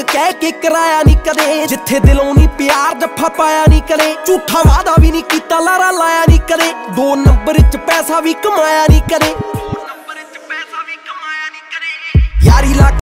ਹੱਕ ਕਹਿ ਕੇ ਕਰਾਇਆ ਨਹੀਂ ਕਦੇ ਜਿੱਥੇ ਦਿਲੋਂ ਨਹੀਂ ਪਿਆਰ ਜੱਫਾ ਪਾਇਆ ਨਹੀਂ ਕਦੇ ਝੂਠਾ ਵਾਦਾ ਵੀ ਨਹੀਂ ਕੀਤਾ ਲਾਰਾ ਲਾਇਆ ਨਹੀਂ ਕਦੇ ਦੋ ਨੰਬਰ 'ਚ ਪੈਸਾ ਵੀ ਕਮਾਇਆ ਨਹੀਂ ਕਦੇ।